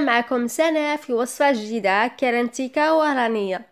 معكم سنة في وصفة جديدة كيرنتيكا وهرانية.